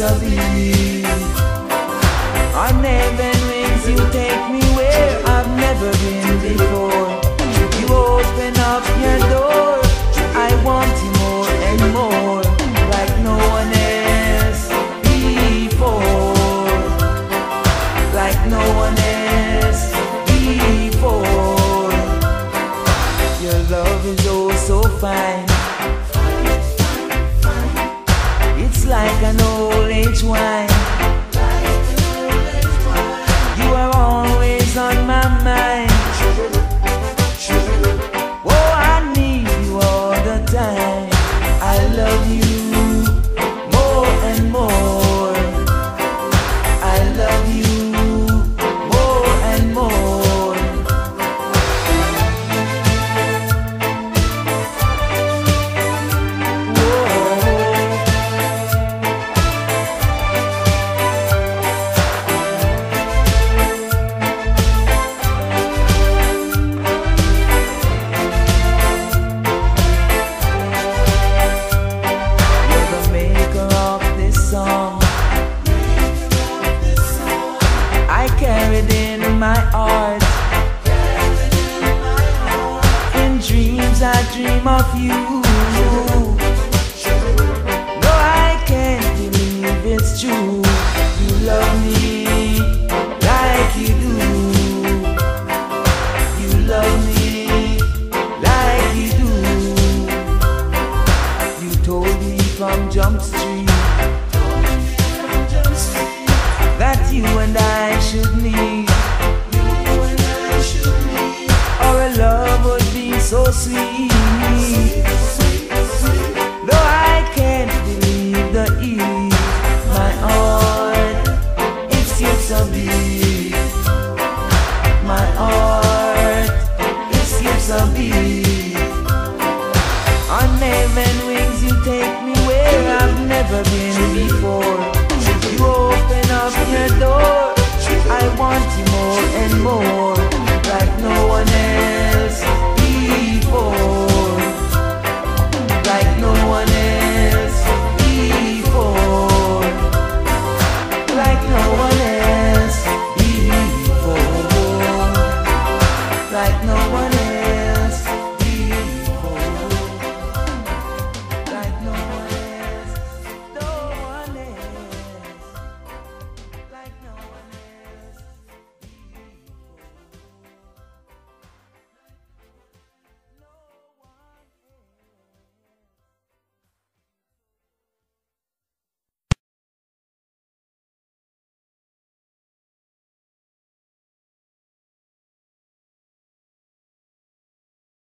beat. On heaven wings, you take me where I've never been before. You open up your door, I want you more and more, like no one else before, like no one else before. Your love is oh so fine. It's like an old age wine. My heart. In dreams I dream of you. No, I can't believe it's true. You love me like you do. You love me like you do. You told me from Jump Street like no one